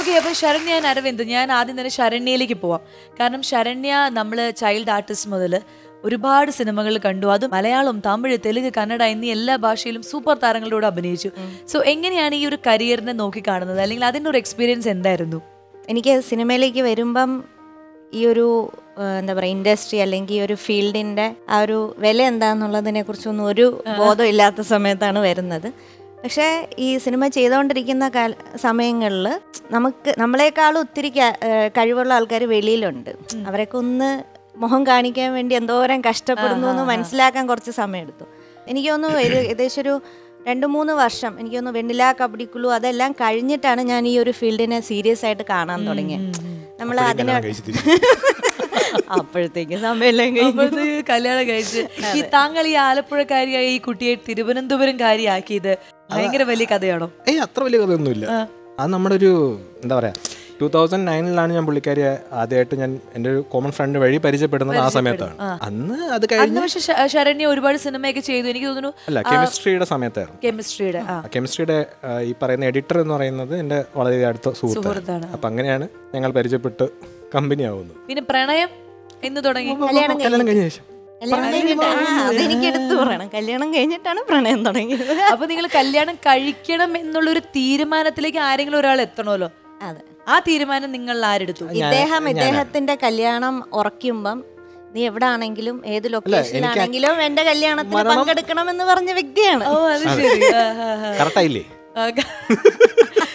Okay അപ്പോൾ ശരണ്യ ഞാൻ അരവിന്ദ് ഞാൻ ആദ്യം തന്നെ ശരണ്യയിലേക്ക് പോവാം. കാരണം ശരണ്യ നമ്മൾ ചൈൽഡ് ആർട്ടിസ്റ്റ് മുതൽ ഒരുപാട് സിനിമകൾ കണ്ടു. അത് മലയാളം തമിഴ് തെലുങ്ക് കന്നഡ എന്നീ എല്ലാ ഭാഷയിലും സൂപ്പർ താരങ്ങളോട് അഭിനയിച്ചു. സോ എങ്ങനെയാണ് ഈ ഒരു കരിയറിനെ നോക്കി കാണുന്നത്? അല്ലെങ്കിൽ അതിന്റെ ഒരു എക്സ്പീരിയൻസ് എന്തായിരുന്നു? എനിക്ക് സിനിമയിലേക്ക് വരുമ്പം ഈ ഒരു എന്താ പറയുക ഇൻഡസ്ട്രി അല്ലെങ്കിൽ ഈ ഒരു ഫീൽഡിന്റെ ആ ഒരു വില എന്താണെന്നുള്ളതിനെ കുറിച്ചൊന്നും ഒരു ബോധം ഇല്ലാത്ത സമയത്താണ് വരുന്നത്. പക്ഷേ ഈ സിനിമ ചെയ്തുകൊണ്ടിരിക്കുന്ന കാല സമയങ്ങളിൽ നമുക്ക് നമ്മളെക്കാളും ഒത്തിരി കഴിവുള്ള ആൾക്കാർ വെളിയിലുണ്ട്. അവരൊക്കെ ഒന്ന് മുഖം കാണിക്കാൻ വേണ്ടി എന്തോരം കഷ്ടപ്പെടുന്നു എന്ന് മനസ്സിലാക്കാൻ കുറച്ച് സമയമെടുത്തു. എനിക്ക് തോന്നുന്നു ഒരു ഏകദേശം ഒരു രണ്ട് മൂന്ന് വർഷം എനിക്ക് തോന്നുന്നു വെണ്ണില കബഡിക്കുളു അതെല്ലാം കഴിഞ്ഞിട്ടാണ് ഞാൻ ഈ ഒരു ഫീൽഡിനെ സീരിയസ് ആയിട്ട് കാണാൻ തുടങ്ങിയത്. നമ്മൾ അതിനെ അപ്പോഴത്തേക്ക് സമയമെല്ലാം കഴിഞ്ഞു. കല്യാണം കഴിച്ച്. ഈ താങ്കൾ ഈ ആലപ്പുഴക്കാരിയായി ഈ കുട്ടിയെ തിരുവനന്തപുരം കാര്യമാക്കിയത് ഭയങ്കര വലിയ കഥയാണോ? ഏയ് അത്ര വലിയ കഥയൊന്നുമില്ല. അത് നമ്മുടെ ഒരു എന്താ പറയാ ടൂ തൗസൻഡ് നയനിലാണ് ഞാൻ പുള്ളിക്കാരി ആദ്യമായിട്ട് ഞാൻ എന്റെ ഒരു കോമൺ ഫ്രണ്ട് വഴി പരിചയപ്പെടുന്നത് ആ സമയത്താണ്. അന്ന് അത് കഴിഞ്ഞ ശരണ്യ ഒരുപാട് സിനിമയൊക്കെ ചെയ്തു. എനിക്ക് തോന്നുന്നു അല്ല കെമിസ്ട്രിയുടെ സമയത്തായിരുന്നു. കെമിസ്ട്രിയുടെ കെമിസ്ട്രിയുടെ ഈ പറയുന്ന എഡിറ്റർ എന്ന് പറയുന്നത് എന്റെ വളരെ അടുത്ത സുഹൃത്താണ്. അപ്പൊ അങ്ങനെയാണ് ഞങ്ങൾ പരിചയപ്പെട്ട് കമ്പനി ആവുന്നത് പിന്നെ പ്രണയം എന്ന് തുടങ്ങി. കല്യാണം കഴിഞ്ഞ ശേഷം. അതെനിക്ക് എടുത്തു പറയണം. കല്യാണം കഴിഞ്ഞിട്ടാണ് പ്രണയം തുടങ്ങിയത്. അപ്പൊ നിങ്ങൾ കല്യാണം കഴിക്കണം എന്നുള്ളൊരു തീരുമാനത്തിലേക്ക് ആരെങ്കിലും ഒരാൾ എത്തണമല്ലോ? അതെ. ആ തീരുമാനം നിങ്ങൾ ആരെടുത്തു? ഇദ്ദേഹം ഇദ്ദേഹത്തിന്റെ കല്യാണം ഉറക്കുമ്പം നീ എവിടെ ആണെങ്കിലും ഏത് ലൊക്കേഷനിലാണെങ്കിലും എന്റെ കല്യാണത്തിന് പങ്കെടുക്കണമെന്ന് പറഞ്ഞ വ്യക്തിയാണ്. ഓ അത് ശരി.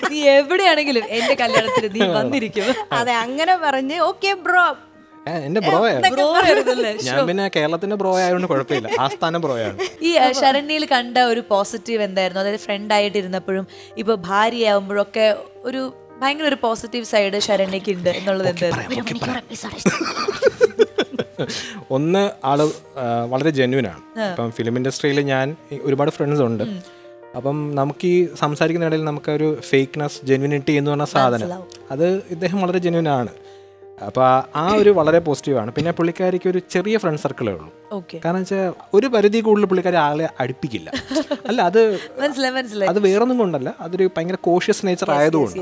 നീ എവിടെയാണെങ്കിലും എന്റെ കല്യാണത്തിന് നീ വന്നിരിക്കും. അതെ അങ്ങനെ പറഞ്ഞ് ഓക്കെ ബ്രോ ഏ, ബ്രോ ഞാൻ പിന്നെ കേരളത്തിന്റെ ബ്രോ ആയതുകൊണ്ട് കുഴപ്പമില്ല. ആസ്ഥാനം ബ്രോയാണ് ഈ ആ, ശരണ്യയിൽ കണ്ട ഒരു പോസിറ്റീവ് എന്തായിരുന്നു? അതായത് ഫ്രണ്ട് ആയിട്ട് ഇരുന്നപ്പോഴും ഇപ്പൊ ഭാര്യയാവുമ്പോഴും ഒക്കെ ഒരു ഭയങ്കര ഒരു പോസിറ്റീവ് സൈഡ് ശരണ്യക്ക് ഉണ്ട് എന്നുള്ളത് എന്തായിരുന്നു? ഒന്ന് ആൾ വളരെ ജെന്യൂൻ ആണ്. ഇപ്പം ഫിലിം ഇൻഡസ്ട്രിയിൽ ഞാൻ ഒരുപാട് ഫ്രണ്ട്സ് ഉണ്ട്. അപ്പം നമുക്ക് ഈ സംസാരിക്കുന്ന ഇടയിൽ നമുക്ക് ഒരു ഫേക്ക്നെസ് ജെന്യൂനിറ്റി എന്ന് പറഞ്ഞ സാധനം അത് ഇദ്ദേഹം വളരെ ജെന്യൂൻ ആണ്. അപ്പോൾ ആ ഒരു വളരെ പോസിറ്റീവാണ് പിന്നെ പുള്ളിക്കാരിക്ക് ഒരു ചെറിയ ഫ്രണ്ട് സർക്കിളേ ഉള്ളൂ. ഓക്കെ കാരണം വെച്ചാൽ ഒരു പരിധി കൂടുതൽ പുള്ളിക്കാരി ആളെ അടുപ്പിക്കില്ല. അല്ല അത് അത് വേറൊന്നും കൊണ്ടല്ല. അതൊരു ഭയങ്കര കോഷ്യസ് നേച്ചർ ആയതുകൊണ്ട്.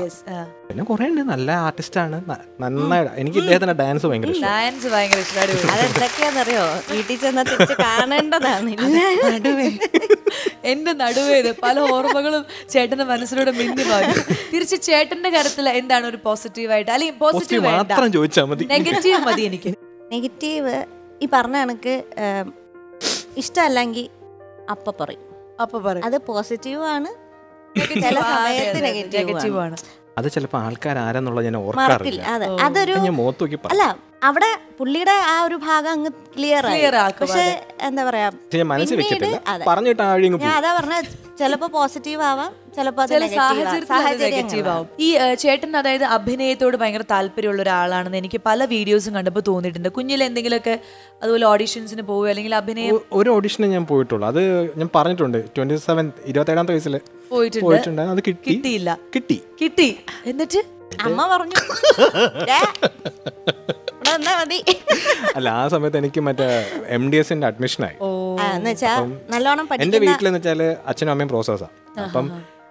പിന്നെ കുറേ ഉണ്ട്. നല്ല ആർട്ടിസ്റ്റ് ആണ്. നന്നായി. എനിക്ക് ഇദ്ദേഹത്തിന്റെ ഡാൻസ് ഭയങ്കര ഇഷ്ടം ഡാൻസ് ഭയങ്കര ഇഷ്ടമാണ് അതെന്തൊക്കെയാണെന്നറിയോ വീട്ടിൽ ചെന്നാൽ തിരിച്ച് കാണേണ്ടതാണ്. എന്റെ നടുവേ ഇത്. പല ഓർമ്മകളും ചേട്ടന്റെ മനസ്സിലൂടെ മിന്നി പാകും തിരിച്ച് ചേട്ടന്റെ കാര്യത്തിൽ എന്താണ് ഒരു പോസിറ്റീവായിട്ട് അല്ലെങ്കിൽ പോസിറ്റീവ് പോസിറ്റീവ് മാത്രം ചോദിച്ചാൽ മതി. നെഗറ്റീവ് മതി എനിക്ക്. നെഗറ്റീവ് ഈ പറഞ്ഞ കണക്ക് ഇഷ്ടമല്ലെങ്കിൽ അപ്പ പറയും. അപ്പ പറയും. അത് പോസിറ്റീവ് ആണ്. ചില സമയത്ത് നെഗറ്റീവ് ആണ്. അത് ചിലപ്പോൾ ആൾക്കാർ ആരാന്നുള്ളത് ഞാൻ ഓർക്കാറില്ല. അതെ. അതൊരു അല്ല അവിടെ പുള്ളിയുടെ ആ ഒരു ഭാഗം അങ്ങ് ക്ലിയർ ആയി. ആക്കും, പക്ഷെ എന്താ പറയാ മനസ്സിൽ വെച്ചിട്ടില്ല പറഞ്ഞിട്ട് ഞാൻ അതാ പറഞ്ഞ ചിലപ്പോ പോസിറ്റീവ് ആവാം ചിലപ്പോൾ ഈ ചേട്ടൻ അതായത് അഭിനയത്തോട് ഭയങ്കര താല്പര്യമുള്ള ഒരാളാണെന്ന് എനിക്ക് പല വീഡിയോസും കണ്ടപ്പോൾ തോന്നിയിട്ടുണ്ട്. കുഞ്ഞിൽ എന്തെങ്കിലുമൊക്കെ അതുപോലെ ഓഡിഷൻസിന് പോവുക അല്ലെങ്കിൽ അഭിനയം ഒരു ഓഡീഷന് ഞാൻ പോയിട്ടുള്ളൂ. അത് ഞാൻ പറഞ്ഞിട്ടുണ്ട്. ട്വന്റി സെവൻ ഇരുപത്തേഴാമത്തെ വയസ്സിൽ പോയിട്ടുണ്ട്. പോയിട്ടുണ്ട്. അത് കിട്ടി. കിട്ടിയില്ല. കിട്ടി. കിട്ടി. എന്നിട്ട്? അമ്മ പറഞ്ഞു. "ദേ, ഇവിടെ വന്നാ അല്ല ആ സമയത്ത് എനിക്ക് മറ്റേ എം ഡി എസിന്റെ അഡ്മിഷനായി എന്ന് നല്ലോണം എന്റെ വീട്ടിൽ വീട്ടിലെന്ന് വെച്ചാൽ അച്ഛനും അമ്മയും പ്രോസസ്സാണ് അപ്പം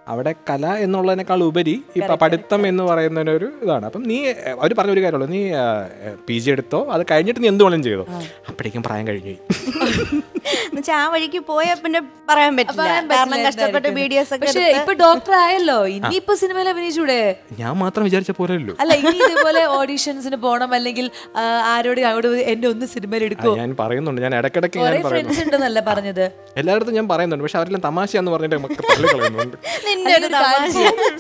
അവിടെ കല എന്നുള്ളതിനേക്കാൾ ഉപരി ഈ പഠിത്തം എന്ന് പറയുന്നതിനൊരു ഒരു ഇതാണ്. അപ്പം നീ അവർ പറഞ്ഞൊരു കാര്യമുള്ളൂ. നീ പി ജി എടുത്തോ അത് കഴിഞ്ഞിട്ട് നീ എന്ത് വേണം ചെയ്തോ. അപ്പോഴേക്കും പ്രായം കഴിഞ്ഞു. എന്ന് ആ വഴിക്ക് പോയ പിന്നെ പറയാൻ പറ്റില്ല. പറയാൻ കാരണം പറ്റില്ല വീഡിയോസ് ഒക്കെ എടുത്ത് ഇപ്പൊ ഡോക്ടർ ആയല്ലോ. ഇനിയിപ്പോ സിനിമയിൽ അഭിനയിച്ചൂടെ? ഞാൻ മാത്രം വിചാരിച്ച പോലെയല്ലോ അല്ല ഇനി ഇതുപോലെ ഓഡീഷൻസിന് പോണം അല്ലെങ്കിൽ ആരോട് അങ്ങോട്ട് എന്റെ ഒന്ന് സിനിമയിൽ എടുക്കും. ഞാൻ പറയുന്നുണ്ട്. ഞാൻ പറയുന്നു. ഫ്രണ്ട്സ് ഉണ്ടെന്നല്ല പറഞ്ഞത്. എല്ലായിടത്തും ഞാൻ പറയുന്നുണ്ട്. പക്ഷെ അവരെല്ലാം തമാശയാന്ന് പറഞ്ഞിട്ട് നമുക്ക് തള്ളി കളയുന്നുണ്ട്. നിന്റെ ഒരു കാര്യം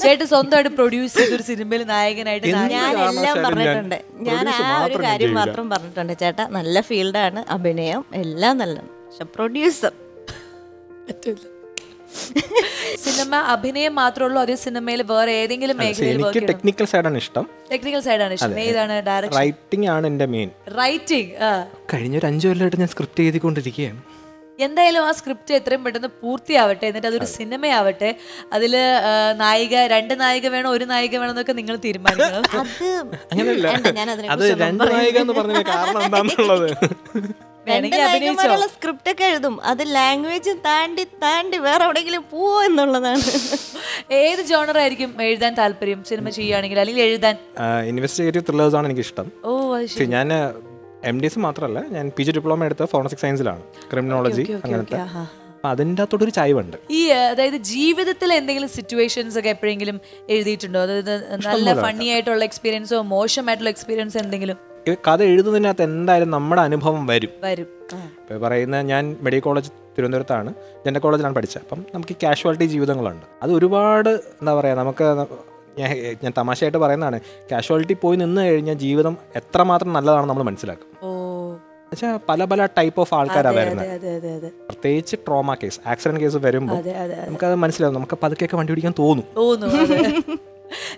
ചേട്ടൻ സ്വന്തമായിട്ട് പ്രൊഡ്യൂസ് ചെയ്തൊരു സിനിമയിൽ നായകനായിട്ട് ഞാൻ എല്ലാം പറഞ്ഞിട്ടുണ്ട്. ഞാൻ ആ ഒരു കാര്യം മാത്രം പറഞ്ഞിട്ടുണ്ട്. ചേട്ടാ നല്ല ഫീൽഡാണ് അഭിനയം. എല്ലാം നല്ല പക്ഷെ പ്രൊഡ്യൂസർ സിനിമ അഭിനയം മാത്രമേ ഉള്ളൂ അതേ സിനിമയിൽ വേറെ ഏതെങ്കിലും മേഖലയിൽ എനിക്ക് ടെക്നിക്കൽ സൈഡാണ് ഇഷ്ടം. ടെക്നിക്കൽ സൈഡാണ് ഇഷ്ടം. ഏതാണ് ഡയറക്ഷൻ റൈറ്റിംഗ് ആണ് എന്റെ മെയിൻ റൈറ്റിംഗ് കഴിഞ്ഞ ഒരു അഞ്ചു കൊല്ലമായിട്ട് ഞാൻ സ്ക്രിപ്റ്റ് എഴുതിക്കൊണ്ടിരിക്കുകയാണ്. എന്തായാലും ആ സ്ക്രിപ്റ്റ് എത്രയും പെട്ടെന്ന് പൂർത്തിയാവട്ടെ എന്നിട്ട് അതൊരു സിനിമയാവട്ടെ. അതിൽ നായിക രണ്ട് നായിക വേണോ ഒരു നായിക വേണോ എന്നൊക്കെ നിങ്ങൾ തീരുമാനിക്കണം. അത് രണ്ട് നായിക എന്ന് പറഞ്ഞതിന് കാരണം എന്താണെന്നുള്ളത് വേണമെങ്കിൽ അഭിനയിച്ചോ. നായകന്മാരുള്ള സ്ക്രിപ്റ്റ് ഒക്കെ എഴുതും. അത് ലാംഗ്വേജ് താണ്ടി താണ്ടി വേറെ എവിടെയെങ്കിലും പോവോ എന്നുള്ളതാണ്. ഏത് ജോണർ ആയിരിക്കും എഴുതാൻ താല്പര്യം? സിനിമ ചെയ്യുകയാണെങ്കിൽ അല്ലെങ്കിൽ എഴുതാൻ? ഇൻവെസ്റ്റിഗേറ്റീവ് ത്രില്ലേഴ്സ് ആണ് എനിക്ക് ഇഷ്ടം ഓ ശരി. ഞാൻ എം ഡി എസ് മാത്രമല്ല ഞാൻ പി ജി ഡിപ്ലോമ എടുത്ത ഫോറൻസിക് സയൻസിലാണ് ക്രിമിനോളജി അങ്ങനത്തെ. അപ്പം അതിന്റെ അകത്തോട്ടൊരു ചായ്വുണ്ട്. ഈ അതായത് ജീവിതത്തിൽ എന്തെങ്കിലും സിറ്റുവേഷൻസ് ഒക്കെ എപ്പോഴെങ്കിലും എഴുതിയിട്ടുണ്ടോ? അതായത് നല്ല ഫണ്ണി ആയിട്ടുള്ള എക്സ്പീരിയൻസോ മോശമായിട്ടുള്ള എക്സ്പീരിയൻസ് എന്തെങ്കിലും? കഥ എഴുതുന്നതിനകത്ത് എന്തായാലും നമ്മുടെ അനുഭവം വരും. വരും. ഇപ്പം ഇപ്പോൾ പറയുന്ന ഞാൻ മെഡിക്കൽ കോളേജ് തിരുവനന്തപുരത്താണ് ജനറൽ കോളേജിലാണ് പഠിച്ചത്. അപ്പം നമുക്ക് കാഷ്വാലിറ്റി ജീവിതങ്ങളുണ്ട്. അത് ഒരുപാട് എന്താ പറയുക നമുക്ക് ഞാൻ ഞാൻ തമാശയായിട്ട് പറയുന്നതാണ് കാഷ്വാലിറ്റി പോയി നിന്ന് കഴിഞ്ഞാൽ ജീവിതം എത്രമാത്രം നല്ലതാണെന്ന് നമ്മൾ മനസ്സിലാക്കും. പല പല ടൈപ്പ് ഓഫ് ആൾക്കാരാണ് അതെ വരുന്നത്. അതെ അതെ അതെ പ്രത്യേകിച്ച് ട്രോമ കേസ് ആക്സിഡന്റ് കേസ് വരുമ്പോൾ നമുക്ക് അത് അതെ. നമുക്കത് മനസ്സിലാവും. നമുക്ക് പതുക്കെയൊക്കെ വണ്ടി പിടിക്കാൻ തോന്നും.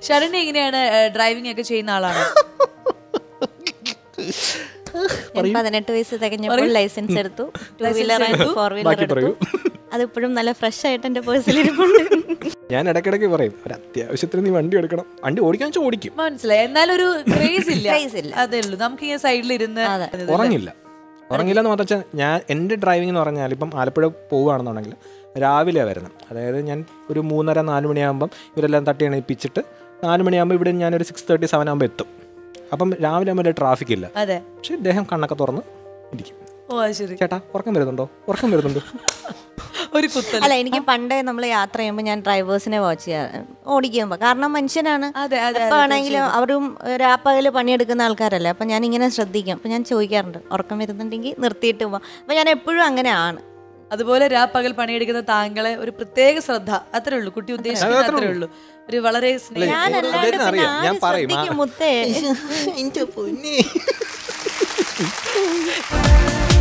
ശരണ്യ എങ്ങനെയാണ് ഡ്രൈവിംഗ് ഒക്കെ ചെയ്യുന്ന ആളാണ്? പതിനെട്ട് വയസ്സ് തികഞ്ഞപ്പോൾ ലൈസൻസ് എടുത്തു. ടൂ വീലർ ഫോർ വീലർ എടുത്തു. അതിപ്പോഴും നല്ല ഫ്രഷ് ആയിട്ട് എന്റെ പേഴ്സിലിരിപ്പുണ്ട് ഞാൻ ഇടയ്ക്കിടയ്ക്ക് പറയും ഒരു അത്യാവശ്യത്തിന് നീ വണ്ടി എടുക്കണം. വണ്ടി ഓടിക്കാൻ വെച്ചാൽ ഓടിക്കും. മനസ്സിലായി. എന്നാലൊരു ക്രേസ് ഇല്ല. അതേ ഉള്ളൂ. നമുക്ക് ഇങ്ങനെ സൈഡിൽ ഇരുന്ന് ഉറങ്ങില്ല. ഉറങ്ങില്ല എന്ന് പറഞ്ഞാൽ വെച്ചാൽ ഞാൻ എന്റെ ഡ്രൈവിംഗ് എന്ന് പറഞ്ഞാൽ ഇപ്പം ആലപ്പുഴ പോവുകയാണെന്നുണ്ടെങ്കിൽ രാവിലെ വരുന്നത് അതായത് ഞാൻ ഒരു മൂന്നര നാല് മണിയാകുമ്പം ഇവരെല്ലാം തട്ടി എണീപ്പിച്ചിട്ട് നാല് മണിയാകുമ്പോൾ ഇവിടെ ഞാനൊരു സിക്സ് തേർട്ടി സെവൻ ആകുമ്പോൾ എത്തും. അപ്പം രാവിലെ ആകുമ്പോൾ ട്രാഫിക് ഇല്ല. പക്ഷെ പക്ഷേ ഇദ്ദേഹം കണ്ണൊക്കെ തുറന്ന് ഇരിക്കും. ഓ ശരി. ചേട്ടാ ഉറക്കം വരുന്നുണ്ടോ? ഉറക്കം വരുന്നുണ്ടോ. ഒരു കുത്തൽ. അല്ല എനിക്ക് പണ്ടേ നമ്മൾ യാത്ര ചെയ്യുമ്പോൾ ഞാൻ ഡ്രൈവേഴ്സിനെ വാച്ച് ചെയ്യാറ്. ഓടിക്കുമ്പോൾ കാരണം മനുഷ്യനാണ്. അതെ അതെ എപ്പോൾ ആണെങ്കിലും അവരും രാപ്പകൽ പണിയെടുക്കുന്ന ആൾക്കാരല്ലേ. അപ്പം ഞാൻ ഇങ്ങനെ ശ്രദ്ധിക്കും. അപ്പം ഞാൻ ചോദിക്കാറുണ്ട് ഉറക്കം വരുന്നുണ്ടെങ്കിൽ നിർത്തിയിട്ട് പോവാം. അപ്പം ഞാൻ എപ്പോഴും അങ്ങനെയാണ് അതുപോലെ രാപ്പകൽ പകൽ പണിയെടുക്കുന്ന താങ്കളെ ഒരു പ്രത്യേക ശ്രദ്ധ. അത്രേ ഉള്ളൂ. കുട്ടി ഉദ്ദേശിക്കുന്നത് അത്രേ ഉള്ളൂ. ഒരു വളരെ സ്നേഹം. ഞാൻ പറയും. ശ്രദ്ധിക്കും മുത്തേ.